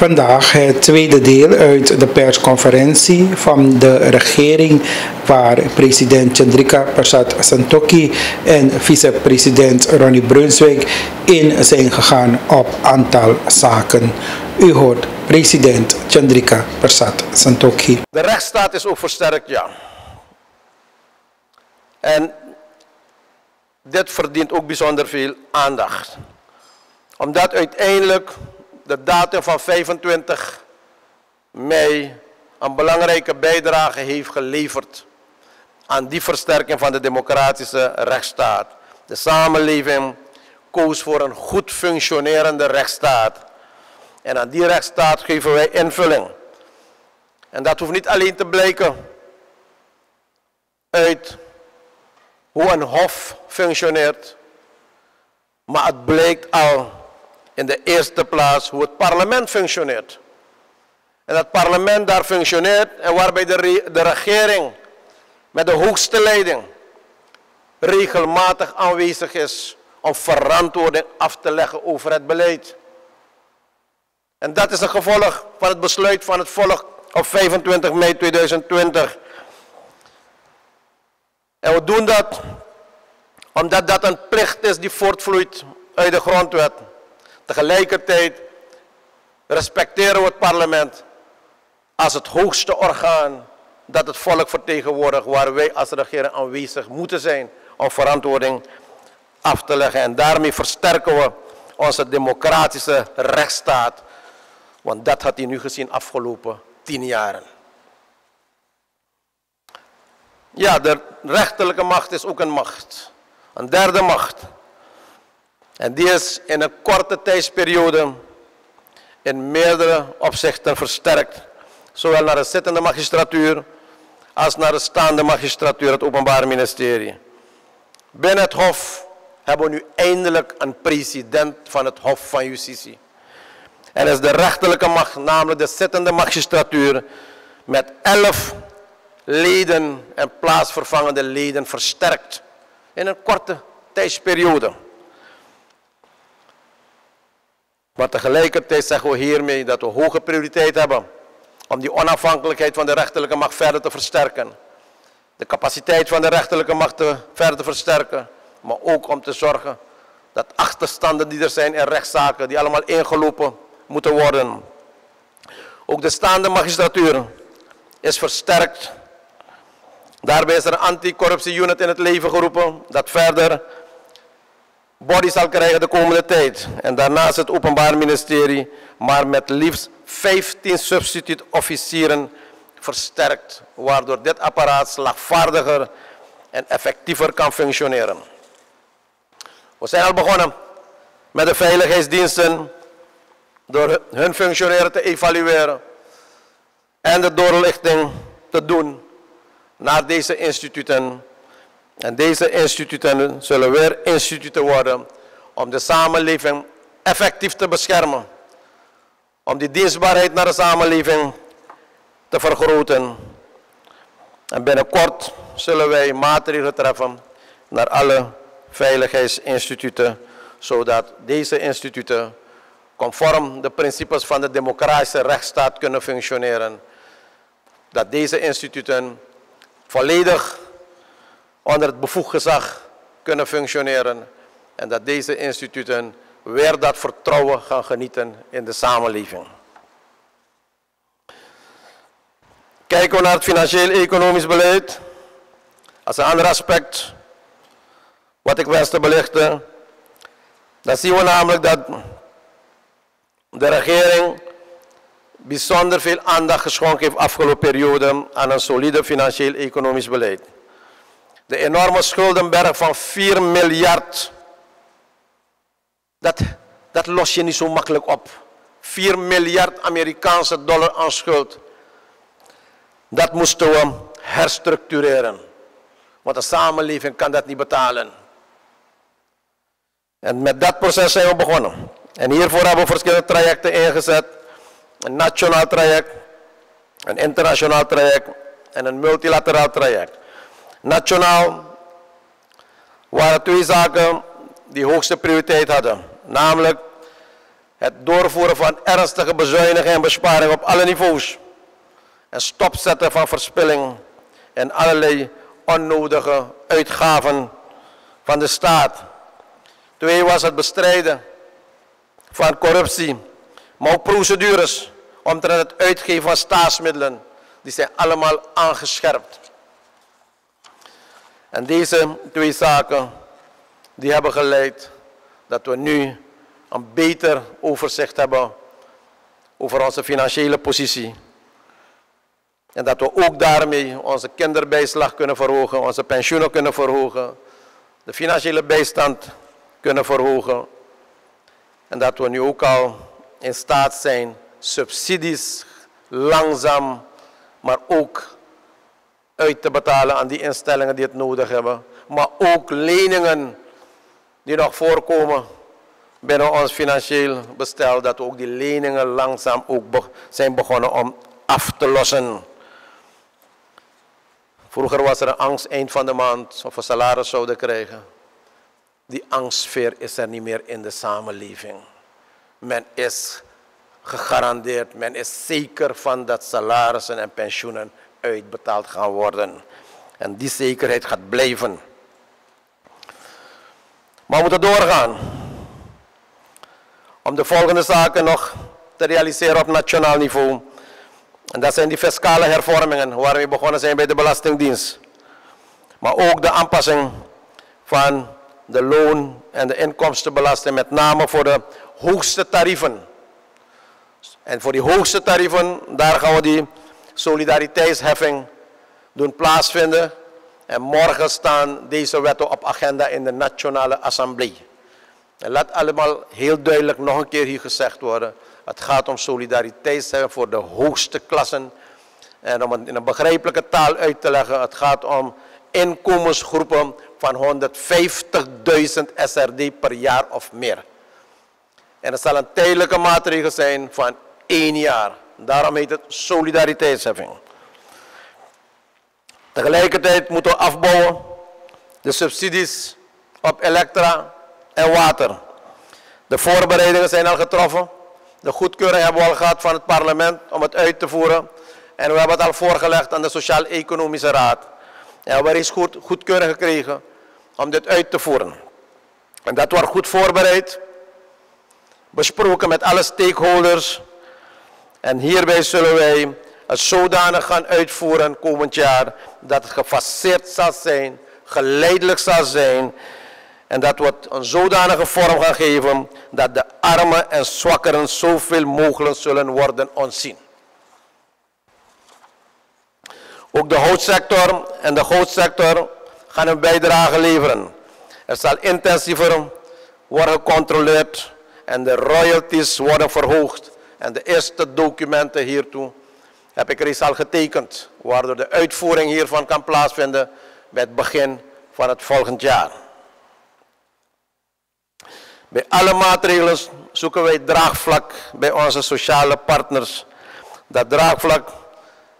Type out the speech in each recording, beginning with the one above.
Vandaag het tweede deel uit de persconferentie van de regering waar president Chandrika Persat Santokhi en vicepresident Ronnie Brunswijk in zijn gegaan op aantal zaken. U hoort president Chandrika Persat Santokhi. De rechtsstaat is ook versterkt, ja. En dit verdient ook bijzonder veel aandacht. Omdat uiteindelijk de datum van 25 mei een belangrijke bijdrage heeft geleverd aan die versterking van de democratische rechtsstaat. De samenleving koos voor een goed functionerende rechtsstaat. En aan die rechtsstaat geven wij invulling. En dat hoeft niet alleen te blijken uit hoe een hof functioneert, maar het blijkt al in de eerste plaats hoe het parlement functioneert. En dat parlement daar functioneert en waarbij de, de regering met de hoogste leiding regelmatig aanwezig is om verantwoording af te leggen over het beleid. En dat is een gevolg van het besluit van het volk op 25 mei 2020. En we doen dat omdat dat een plicht is die voortvloeit uit de grondwet. Tegelijkertijd respecteren we het parlement als het hoogste orgaan dat het volk vertegenwoordigt, waar wij als regering aanwezig moeten zijn om verantwoording af te leggen. En daarmee versterken we onze democratische rechtsstaat. Want dat had hij nu gezien afgelopen tien jaren. Ja, de rechterlijke macht is ook een macht. Een derde macht. En die is in een korte tijdsperiode in meerdere opzichten versterkt. Zowel naar de zittende magistratuur als naar de staande magistratuur, het Openbaar Ministerie. Binnen het Hof hebben we nu eindelijk een president van het Hof van Justitie. En is de rechterlijke macht, namelijk de zittende magistratuur, met elf leden en plaatsvervangende leden versterkt in een korte tijdsperiode. Maar tegelijkertijd zeggen we hiermee dat we hoge prioriteit hebben om die onafhankelijkheid van de rechterlijke macht verder te versterken. De capaciteit van de rechterlijke macht te verder te versterken. Maar ook om te zorgen dat achterstanden die er zijn in rechtszaken, die allemaal ingelopen moeten worden. Ook de staande magistratuur is versterkt. Daarbij is er een anticorruptie-unit in het leven geroepen dat verder body zal krijgen de komende tijd. En daarnaast het Openbaar Ministerie, maar met liefst 15 substituut-officieren versterkt, waardoor dit apparaat slagvaardiger en effectiever kan functioneren. We zijn al begonnen met de veiligheidsdiensten door hun functioneren te evalueren en de doorlichting te doen naar deze instituten en deze instituten zullen weer instituten worden om de samenleving effectief te beschermen. Om die dienstbaarheid naar de samenleving te vergroten. En binnenkort zullen wij maatregelen treffen naar alle veiligheidsinstituten, zodat deze instituten conform de principes van de democratische rechtsstaat kunnen functioneren. Dat deze instituten volledig onder het bevoegd gezag kunnen functioneren. En dat deze instituten weer dat vertrouwen gaan genieten in de samenleving. Kijken we naar het financieel-economisch beleid. Als een ander aspect wat ik wens te belichten. Dan zien we namelijk dat de regering bijzonder veel aandacht geschonken heeft afgelopen periode aan een solide financieel-economisch beleid. De enorme schuldenberg van 4 miljard. Dat, dat los je niet zo makkelijk op. 4 miljard Amerikaanse dollar aan schuld. Dat moesten we herstructureren. Want de samenleving kan dat niet betalen. En met dat proces zijn we begonnen. En hiervoor hebben we verschillende trajecten ingezet. Een nationaal traject, een internationaal traject en een multilateraal traject. Nationaal waren twee zaken die hoogste prioriteit hadden. Namelijk het doorvoeren van ernstige bezuinigingen en besparingen op alle niveaus. En stopzetten van verspilling en allerlei onnodige uitgaven van de staat. Twee was het bestrijden van corruptie, maar ook procedures omtrent het uitgeven van staatsmiddelen. Die zijn allemaal aangescherpt. En deze twee zaken die hebben geleid dat we nu een beter overzicht hebben over onze financiële positie. En dat we ook daarmee onze kinderbijslag kunnen verhogen, onze pensioenen kunnen verhogen, de financiële bijstand kunnen verhogen. En dat we nu ook al in staat zijn subsidies langzaam, maar ook uit te betalen aan die instellingen die het nodig hebben. Maar ook leningen die nog voorkomen binnen ons financieel bestel, dat ook die leningen langzaam ook zijn begonnen om af te lossen. Vroeger was er een angst eind van de maand of we salaris zouden krijgen. Die angstsfeer is er niet meer in de samenleving. Men is gegarandeerd, men is zeker van dat salarissen en pensioenen uitbetaald gaan worden. En die zekerheid gaat blijven. Maar we moeten doorgaan. Om de volgende zaken nog te realiseren op nationaal niveau. En dat zijn die fiscale hervormingen waar we begonnen zijn bij de Belastingdienst. Maar ook de aanpassing van de loon- en de inkomstenbelasting, met name voor de hoogste tarieven. En voor die hoogste tarieven, daar gaan we die solidariteitsheffing doen plaatsvinden. En morgen staan deze wetten op agenda in de Nationale Assemblée. En laat allemaal heel duidelijk nog een keer hier gezegd worden. Het gaat om solidariteitsheffing voor de hoogste klassen. En om het in een begrijpelijke taal uit te leggen. Het gaat om inkomensgroepen van 150.000 SRD per jaar of meer. En het zal een tijdelijke maatregel zijn van één jaar. Daarom heet het solidariteitsheffing. Tegelijkertijd moeten we afbouwen de subsidies op elektra en water. De voorbereidingen zijn al getroffen. De goedkeuring hebben we al gehad van het parlement om het uit te voeren. En we hebben het al voorgelegd aan de Sociaal-Economische Raad. En we hebben eens goed, goedkeuring gekregen om dit uit te voeren. En dat wordt goed voorbereid, besproken met alle stakeholders en hierbij zullen wij het zodanig gaan uitvoeren komend jaar dat het gefaseerd zal zijn, geleidelijk zal zijn en dat we het een zodanige vorm gaan geven dat de armen en zwakkeren zoveel mogelijk zullen worden ontzien. Ook de houtsector en de goudsector gaan een bijdrage leveren. Er zal intensiever worden gecontroleerd en de royalties worden verhoogd. En de eerste documenten hiertoe heb ik reeds al getekend, waardoor de uitvoering hiervan kan plaatsvinden bij het begin van het volgend jaar. Bij alle maatregelen zoeken wij draagvlak bij onze sociale partners. Dat draagvlak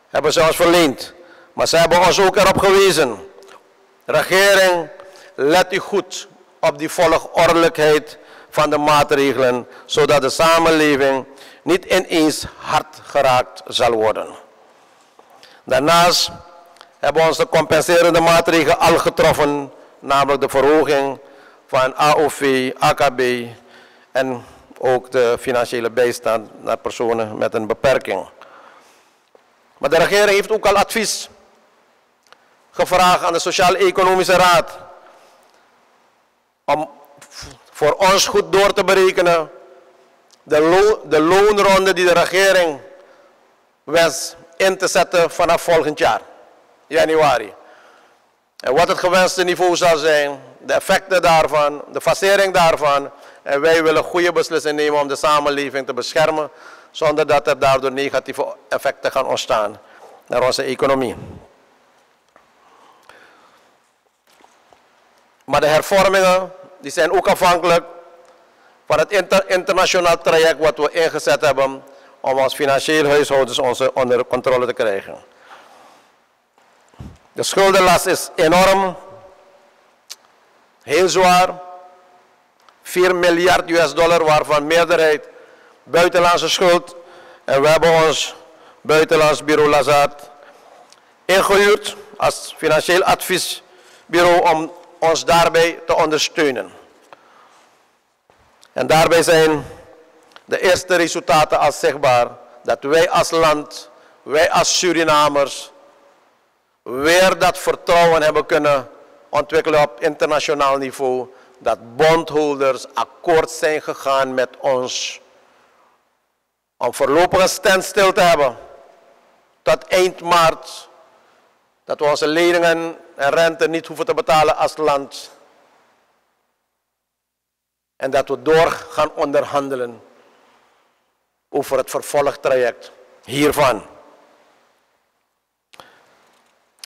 hebben ze ons verleend, maar ze hebben ons ook erop gewezen. Regering, let u goed op die volgordelijkheid van de maatregelen, zodat de samenleving niet ineens hard geraakt zal worden. Daarnaast hebben we onze compenserende maatregelen al getroffen, namelijk de verhoging van AOV, AKB en ook de financiële bijstand naar personen met een beperking. Maar de regering heeft ook al advies gevraagd aan de Sociaal-Economische Raad om voor ons goed door te berekenen de, de loonronde die de regering wens in te zetten vanaf volgend jaar, januari. En wat het gewenste niveau zal zijn, de effecten daarvan, de fasering daarvan. En wij willen goede beslissingen nemen om de samenleving te beschermen, zonder dat er daardoor negatieve effecten gaan ontstaan naar onze economie. Maar de hervormingen die zijn ook afhankelijk van het internationaal traject wat we ingezet hebben om als financieel huishoudens onze onder controle te krijgen. De schuldenlast is enorm, heel zwaar. 4 miljard US dollar waarvan meerderheid buitenlandse schuld. En we hebben ons buitenlands bureau Lazard ingehuurd als financieel adviesbureau om ons daarbij te ondersteunen. En daarbij zijn de eerste resultaten al zichtbaar dat wij als land, wij als Surinamers, weer dat vertrouwen hebben kunnen ontwikkelen op internationaal niveau, dat bondholders akkoord zijn gegaan met ons om voorlopig een standstill te hebben tot eind maart, dat we onze leningen en rente niet hoeven te betalen als land. En dat we door gaan onderhandelen over het vervolgtraject hiervan.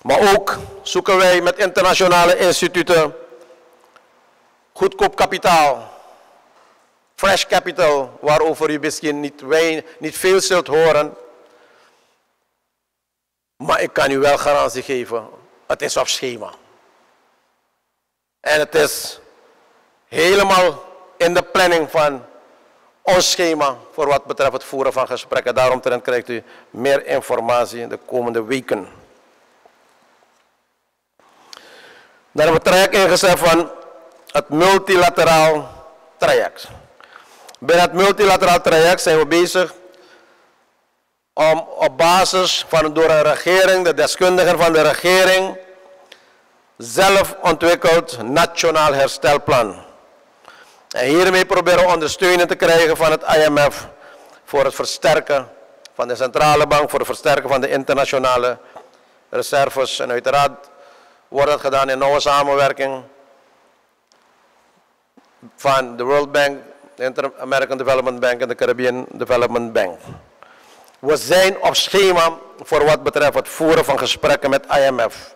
Maar ook zoeken wij met internationale instituten goedkoop kapitaal, fresh capital, waarover u misschien niet, niet veel zult horen. Maar ik kan u wel garantie geven, het is op schema. En het is helemaal in de planning van ons schema voor wat betreft het voeren van gesprekken. Daarom krijgt u meer informatie in de komende weken. Dan hebben we het traject ingezet van het multilateraal traject. Binnen het multilateraal traject zijn we bezig om op basis van door een regering, de deskundigen van de regering, zelf ontwikkeld nationaal herstelplan. En hiermee proberen we ondersteuning te krijgen van het IMF voor het versterken van de centrale bank, voor het versterken van de internationale reserves. En uiteraard wordt dat gedaan in nauwe samenwerking van de World Bank, de Inter-American Development Bank en de Caribbean Development Bank. We zijn op schema voor wat betreft het voeren van gesprekken met IMF.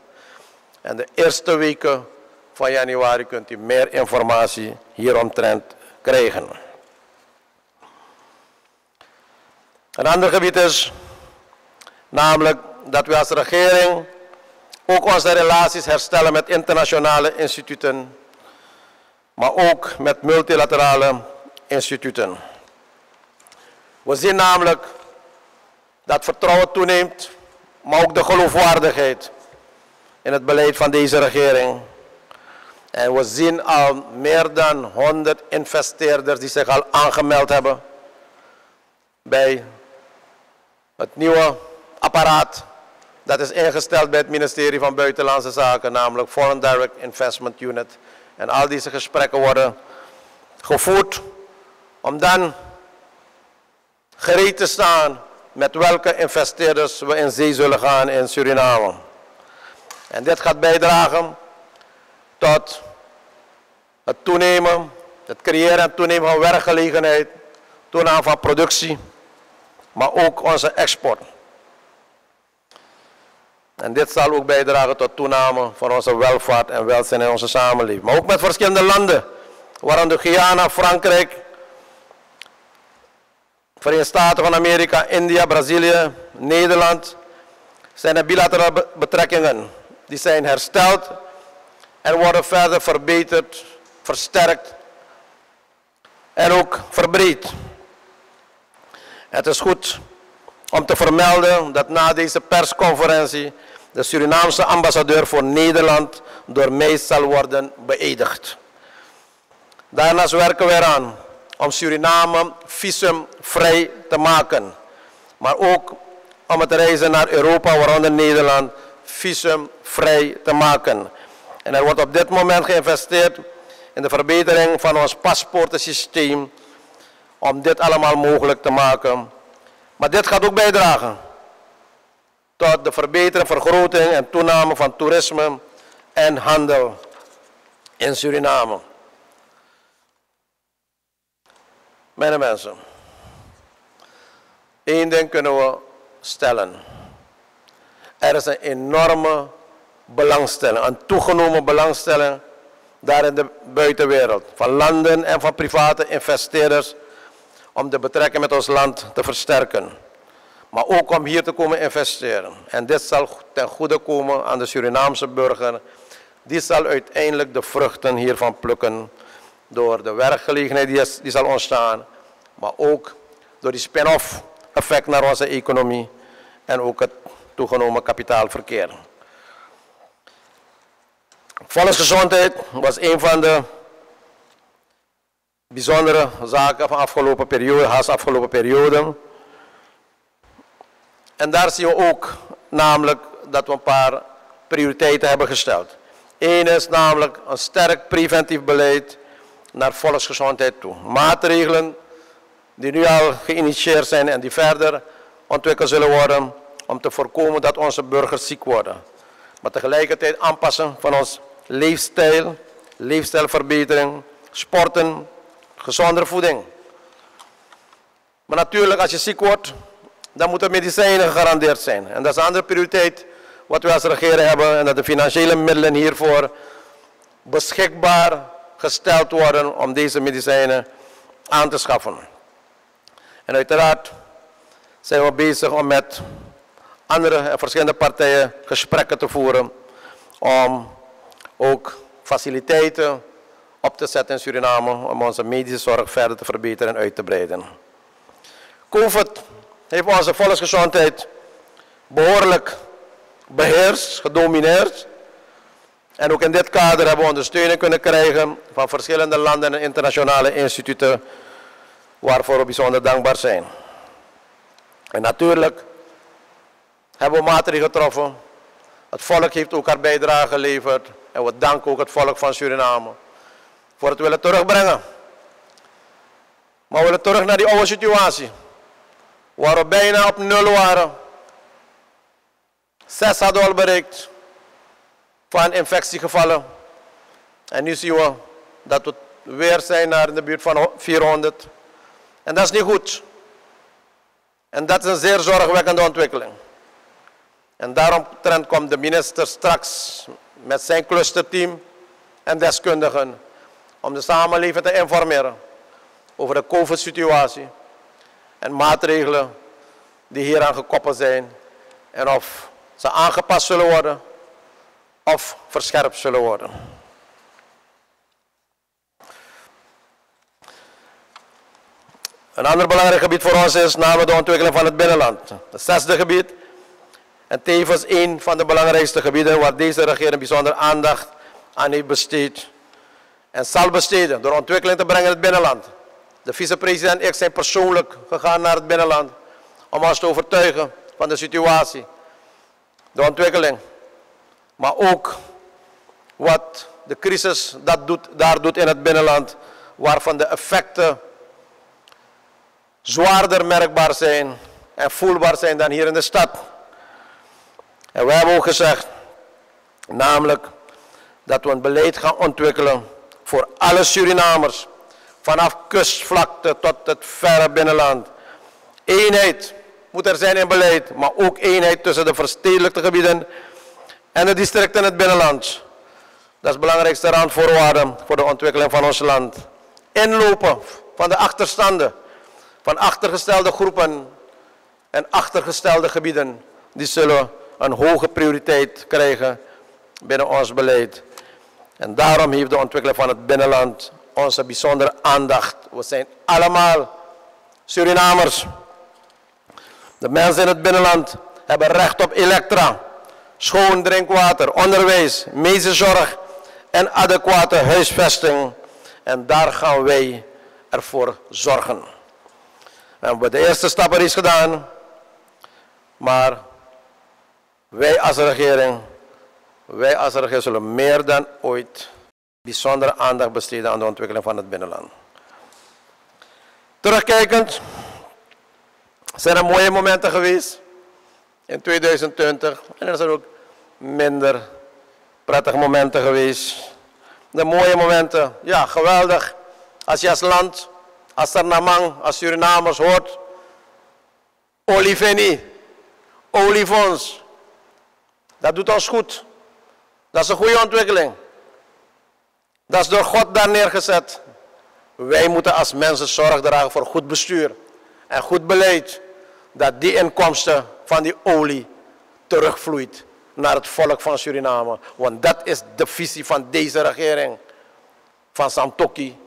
En de eerste weken van januari kunt u meer informatie hieromtrent krijgen. Een ander gebied is namelijk dat we als regering ook onze relaties herstellen met internationale instituten, maar ook met multilaterale instituten. We zien namelijk dat vertrouwen toeneemt, maar ook de geloofwaardigheid in het beleid van deze regering. En we zien al meer dan 100 investeerders die zich al aangemeld hebben bij het nieuwe apparaat dat is ingesteld bij het ministerie van Buitenlandse Zaken, namelijk Foreign Direct Investment Unit. En al deze gesprekken worden gevoerd om dan gereed te staan met welke investeerders we in zee zullen gaan in Suriname. En dit gaat bijdragen tot het toenemen, het creëren en toenemen van werkgelegenheid, toename van productie, maar ook onze export. En dit zal ook bijdragen tot toename van onze welvaart en welzijn in onze samenleving. Maar ook met verschillende landen, waaronder Guyana, Frankrijk, Verenigde Staten van Amerika, India, Brazilië, Nederland, zijn er bilaterale betrekkingen. Die zijn hersteld en worden verder verbeterd, versterkt en ook verbreed. Het is goed om te vermelden dat na deze persconferentie de Surinaamse ambassadeur voor Nederland door mij zal worden beëdigd. Daarnaast werken we eraan om Suriname visumvrij te maken. Maar ook om het reizen naar Europa, waaronder Nederland, visumvrij te maken. En er wordt op dit moment geïnvesteerd in de verbetering van ons paspoortensysteem om dit allemaal mogelijk te maken. Maar dit gaat ook bijdragen tot de verbetering, vergroting en toename van toerisme en handel in Suriname. Mijn mensen, één ding kunnen we stellen. Er is een enorme belangstelling, een toegenomen belangstelling daar in de buitenwereld. Van landen en van private investeerders om de betrekking met ons land te versterken maar ook om hier te komen investeren. En dit zal ten goede komen aan de Surinaamse burger. Die zal uiteindelijk de vruchten hiervan plukken door de werkgelegenheid die, die zal ontstaan, maar ook door die spin-off effect naar onze economie en ook het toegenomen kapitaalverkeer. Volksgezondheid was een van de bijzondere zaken van afgelopen periode, haast afgelopen periode. En daar zien we ook namelijk dat we een paar prioriteiten hebben gesteld. Eén is namelijk een sterk preventief beleid naar volksgezondheid toe. Maatregelen die nu al geïnitieerd zijn en die verder ontwikkeld zullen worden om te voorkomen dat onze burgers ziek worden. Maar tegelijkertijd aanpassen van ons leefstijl, leefstijlverbetering, sporten, gezondere voeding. Maar natuurlijk, als je ziek wordt, dan moeten medicijnen gegarandeerd zijn. En dat is een andere prioriteit wat we als regering hebben. En dat de financiële middelen hiervoor beschikbaar gesteld worden om deze medicijnen aan te schaffen. En uiteraard zijn we bezig om met andere en verschillende partijen gesprekken te voeren om ook faciliteiten op te zetten in Suriname om onze medische zorg verder te verbeteren en uit te breiden. COVID heeft onze volksgezondheid behoorlijk beheerst, gedomineerd. En ook in dit kader hebben we ondersteuning kunnen krijgen van verschillende landen en internationale instituten waarvoor we bijzonder dankbaar zijn. En natuurlijk hebben we maatregelen getroffen. Het volk heeft ook haar bijdrage geleverd. En we danken ook het volk van Suriname voor het willen terugbrengen. Maar we willen terug naar die oude situatie. Waar we bijna op nul waren. Zes hadden we al bereikt van infectiegevallen. En nu zien we dat we weer zijn naar in de buurt van 400. En dat is niet goed. En dat is een zeer zorgwekkende ontwikkeling. En daarom komt de minister straks met zijn clusterteam en deskundigen om de samenleving te informeren over de COVID-situatie en maatregelen die hieraan gekoppeld zijn en of ze aangepast zullen worden of verscherpt zullen worden. Een ander belangrijk gebied voor ons is namelijk de ontwikkeling van het binnenland. Het zesde gebied en tevens een van de belangrijkste gebieden waar deze regering bijzonder aandacht aan heeft besteed en zal besteden door ontwikkeling te brengen in het binnenland. De vicepresident en ik zijn persoonlijk gegaan naar het binnenland om ons te overtuigen van de situatie, de ontwikkeling, maar ook wat de crisis dat doet, daar doet in het binnenland, waarvan de effecten zwaarder merkbaar zijn en voelbaar zijn dan hier in de stad. En wij hebben ook gezegd, namelijk dat we een beleid gaan ontwikkelen voor alle Surinamers, vanaf kustvlakte tot het verre binnenland. Eenheid moet er zijn in beleid, maar ook eenheid tussen de verstedelijkte gebieden en de districten in het binnenland. Dat is de belangrijkste randvoorwaarde voor de ontwikkeling van ons land. Inlopen van de achterstanden, van achtergestelde groepen en achtergestelde gebieden, die zullen een hoge prioriteit krijgen binnen ons beleid. En daarom heeft de ontwikkeling van het binnenland onze bijzondere aandacht. We zijn allemaal Surinamers. De mensen in het binnenland hebben recht op elektra, schoon drinkwater, onderwijs, medische zorg en adequate huisvesting. En daar gaan wij ervoor zorgen. Hebben de eerste stappen is gedaan, maar wij als regering wij als regering zullen meer dan ooit bijzondere aandacht besteden aan de ontwikkeling van het binnenland. Terugkijkend zijn er mooie momenten geweest in 2020 en er zijn ook minder prettige momenten geweest. De mooie momenten, ja geweldig. Als je als land, als Sarnamang, als Surinamers hoort, Oliveni, oliefonds, dat doet ons goed. Dat is een goede ontwikkeling. Dat is door God daar neergezet. Wij moeten als mensen zorg dragen voor goed bestuur en goed beleid. Dat die inkomsten van die olie terugvloeit naar het volk van Suriname. Want dat is de visie van deze regering. Van Santokki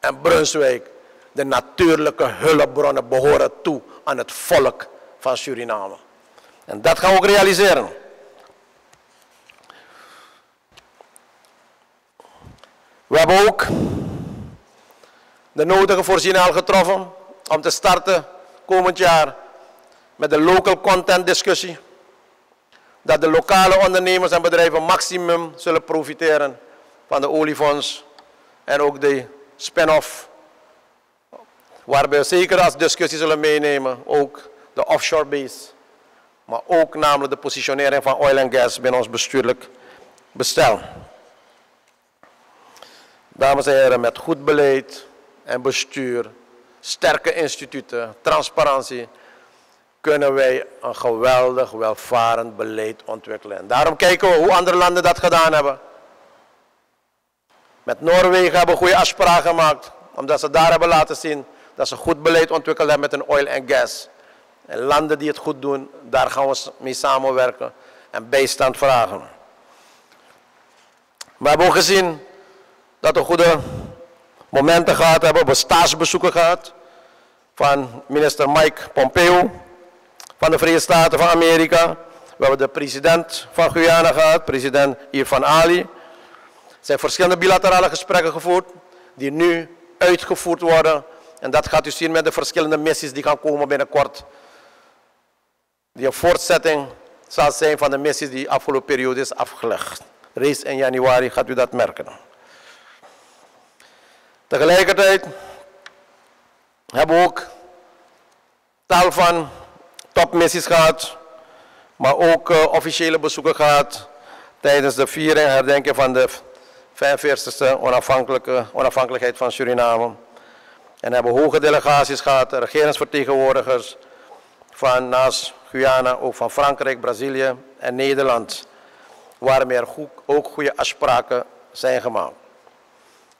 en Brunswijk. de natuurlijke hulpbronnen behoren toe aan het volk van Suriname. En dat gaan we ook realiseren. We hebben ook de nodige voorzieningen getroffen om te starten komend jaar met de local content discussie. Dat de lokale ondernemers en bedrijven maximum zullen profiteren van de oliefonds en ook de spin-off. Waarbij we zeker als discussie zullen meenemen ook de offshore base. Maar ook namelijk de positionering van oil en gas binnen ons bestuurlijk bestel. Dames en heren, met goed beleid en bestuur, sterke instituten, transparantie, kunnen wij een geweldig welvarend beleid ontwikkelen. En daarom kijken we hoe andere landen dat gedaan hebben. Met Noorwegen hebben we goede afspraken gemaakt, omdat ze daar hebben laten zien dat ze goed beleid ontwikkeld hebben met een oil en gas. En landen die het goed doen, daar gaan we mee samenwerken en bijstand vragen. We hebben ook gezien dat we goede momenten gehad hebben. We staatsbezoeken gehad van minister Mike Pompeo van de Verenigde Staten van Amerika. We hebben de president van Guyana gehad, president Irfan Ali. Er zijn verschillende bilaterale gesprekken gevoerd die nu uitgevoerd worden. En dat gaat u zien met de verschillende missies die gaan komen binnenkort. Die een voortzetting zal zijn van de missies die afgelopen periode is afgelegd. Reeds in januari gaat u dat merken. Tegelijkertijd hebben we ook tal van topmissies gehad, maar ook uh, officiële bezoeken gehad tijdens de viering en herdenking van de 45e onafhankelijke, onafhankelijkheid van Suriname. En hebben hoge delegaties gehad, regeringsvertegenwoordigers van naast Guyana, ook van Frankrijk, Brazilië en Nederland, waarmee er ook goede afspraken zijn gemaakt.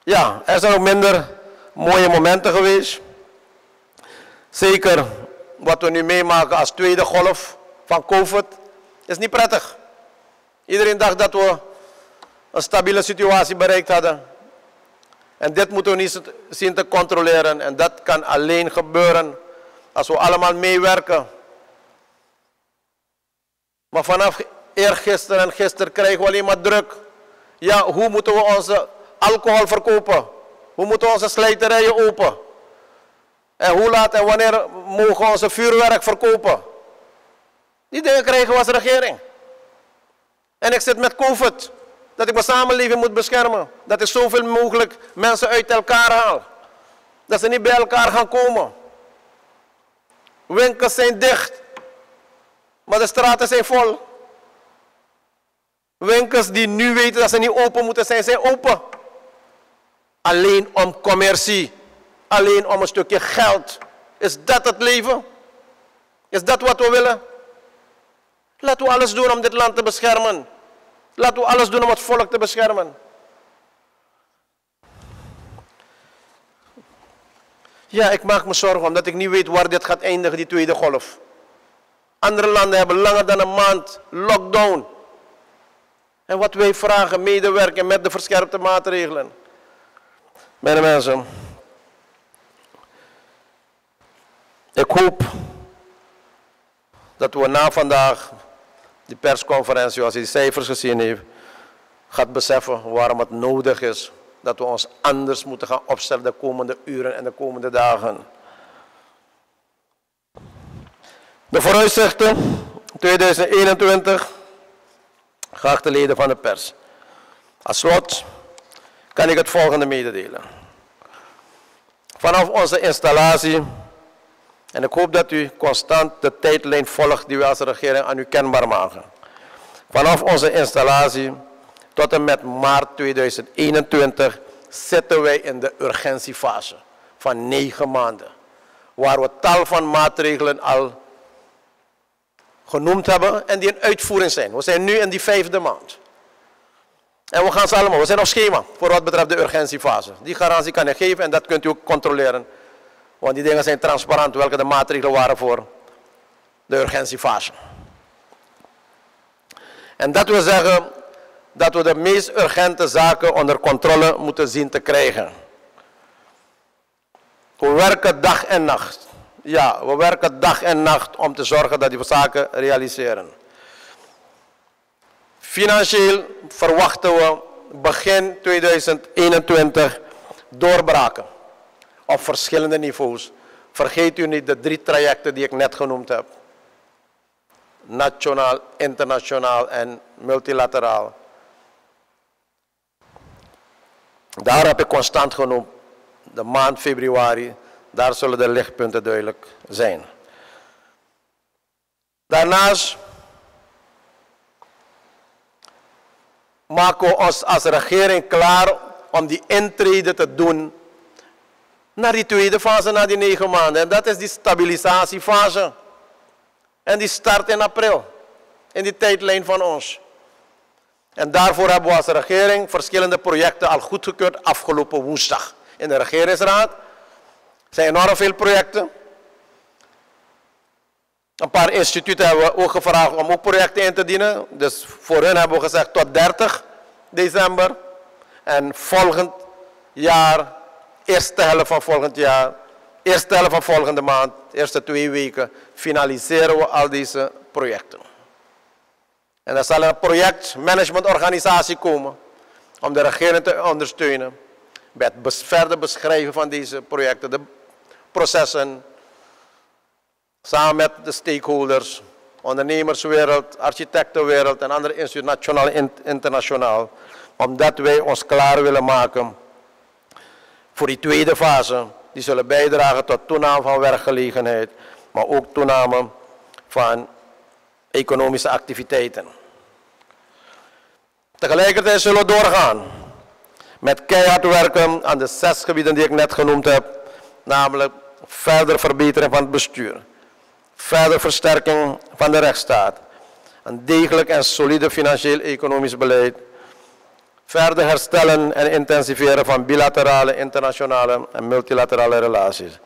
Ja, er zijn ook minder mooie momenten geweest. Zeker wat we nu meemaken als tweede golf van COVID is niet prettig. Iedereen dacht dat we een stabiele situatie bereikt hadden. En dit moeten we niet zien te controleren. En dat kan alleen gebeuren als we allemaal meewerken. Maar vanaf eergisteren en gisteren krijgen we alleen maar druk. Ja, hoe moeten we onze alcohol verkopen? Hoe moeten we onze slijterijen open? En hoe laat en wanneer mogen we onze vuurwerk verkopen? Die dingen krijgen we als regering. En ik zit met COVID. Dat ik mijn samenleving moet beschermen. Dat ik zoveel mogelijk mensen uit elkaar haal. Dat ze niet bij elkaar gaan komen. Winkels zijn dicht. Maar de straten zijn vol. Winkels die nu weten dat ze niet open moeten zijn, zijn open. Alleen om commercie. Alleen om een stukje geld. Is dat het leven? Is dat wat we willen? Laten we alles doen om dit land te beschermen. Laten we alles doen om het volk te beschermen. Ja, ik maak me zorgen omdat ik niet weet waar dit gaat eindigen, die tweede golf. Andere landen hebben langer dan een maand lockdown. En wat wij vragen, medewerken met de verscherpte maatregelen. Mijn mensen, ik hoop dat we na vandaag die persconferentie, als je die cijfers gezien heeft, gaat beseffen waarom het nodig is dat we ons anders moeten gaan opstellen de komende uren en de komende dagen. De vooruitzichten 2021, geachte leden van de pers. Als slot kan ik het volgende mededelen. Vanaf onze installatie, en ik hoop dat u constant de tijdlijn volgt die we als regering aan u kenbaar maken. Vanaf onze installatie tot en met maart 2021 zitten wij in de urgentiefase van negen maanden. Waar we tal van maatregelen al genoemd hebben en die in uitvoering zijn. We zijn nu in die vijfde maand. En we gaan ze allemaal, we zijn op schema voor wat betreft de urgentiefase. Die garantie kan ik geven en dat kunt u ook controleren. Want die dingen zijn transparant welke de maatregelen waren voor de urgentiefase. En dat wil zeggen dat we de meest urgente zaken onder controle moeten zien te krijgen. We werken dag en nacht. Ja, we werken dag en nacht om te zorgen dat die zaken realiseren. Financieel verwachten we begin 2021 doorbraken op verschillende niveaus. Vergeet u niet de drie trajecten die ik net genoemd heb. Nationaal, internationaal en multilateraal. Daar heb ik constant genoemd. De maand februari, daar zullen de lichtpunten duidelijk zijn. Daarnaast maken we ons als regering klaar om die intrede te doen naar die tweede fase, na die negen maanden. En dat is die stabilisatiefase. En die start in april, in die tijdlijn van ons. En daarvoor hebben we als regering verschillende projecten al goedgekeurd afgelopen woensdag. In de regeringsraad zijn enorm veel projecten. Een paar instituten hebben we ook gevraagd om ook projecten in te dienen. Dus voor hen hebben we gezegd tot 30 december. En volgend jaar, eerste helft van volgend jaar, eerste helft van volgende maand, eerste twee weken, finaliseren we al deze projecten. En er zal een projectmanagementorganisatie komen om de regering te ondersteunen bij het verder beschrijven van deze projecten, de processen, samen met de stakeholders, ondernemerswereld, architectenwereld en andere instituten, nationaal en internationaal, omdat wij ons klaar willen maken voor die tweede fase. Die zullen bijdragen tot toename van werkgelegenheid, maar ook toename van economische activiteiten. Tegelijkertijd zullen we doorgaan met keihard werken aan de zes gebieden die ik net genoemd heb, namelijk verder verbetering van het bestuur, verder versterking van de rechtsstaat, een degelijk en solide financieel-economisch beleid, verder herstellen en intensiveren van bilaterale, internationale en multilaterale relaties,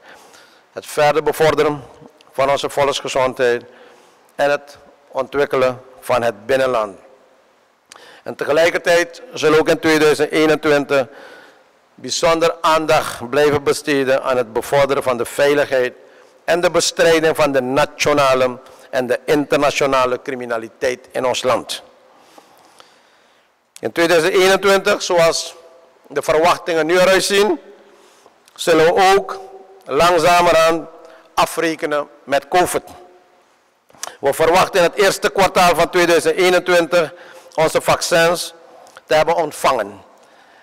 het verder bevorderen van onze volksgezondheid en het ontwikkelen van het binnenland. En tegelijkertijd zullen ook in 2021 bijzonder aandacht blijven besteden aan het bevorderen van de veiligheid en de bestrijding van de nationale en de internationale criminaliteit in ons land. In 2021, zoals de verwachtingen nu eruit zien, zullen we ook langzamerhand afrekenen met COVID. We verwachten in het eerste kwartaal van 2021 onze vaccins te hebben ontvangen.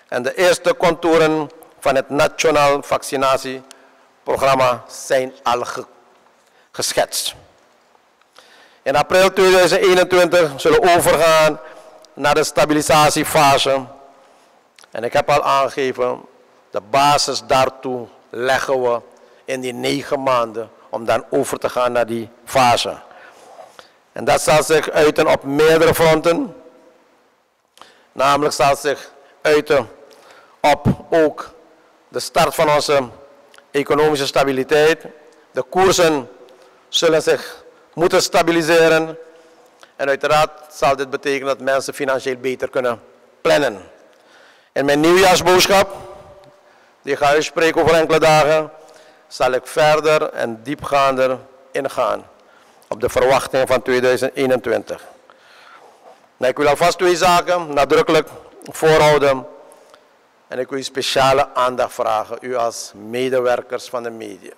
En de eerste contouren van het nationaal vaccinatieprogramma zijn al geschetst. In april 2021 zullen we overgaan naar de stabilisatiefase. En ik heb al aangegeven, de basis daartoe leggen we in die negen maanden om dan over te gaan naar die fase. En dat zal zich uiten op meerdere fronten. Namelijk zal zich uiten op ook de start van onze economische stabiliteit. De koersen zullen zich moeten stabiliseren. En uiteraard zal dit betekenen dat mensen financieel beter kunnen plannen. In mijn nieuwjaarsboodschap, die ga ik spreken over enkele dagen, zal ik verder en diepgaander ingaan op de verwachtingen van 2021. Nou, ik wil alvast twee zaken nadrukkelijk voorhouden. En ik wil u speciale aandacht vragen, u als medewerkers van de media.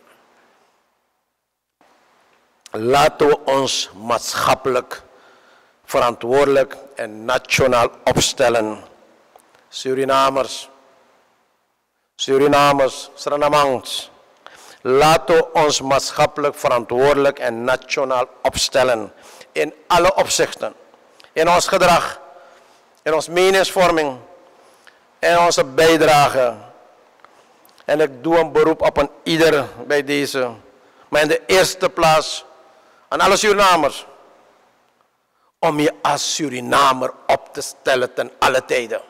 Laten we ons maatschappelijk verantwoordelijk en nationaal opstellen. Surinamers, Surinamers, Surinamangs. Laten we ons maatschappelijk verantwoordelijk en nationaal opstellen. In alle opzichten in ons gedrag, in onze meningsvorming, in onze bijdrage. En ik doe een beroep op een ieder bij deze. Maar in de eerste plaats aan alle Surinamers. Om je als Surinamer op te stellen ten alle tijden.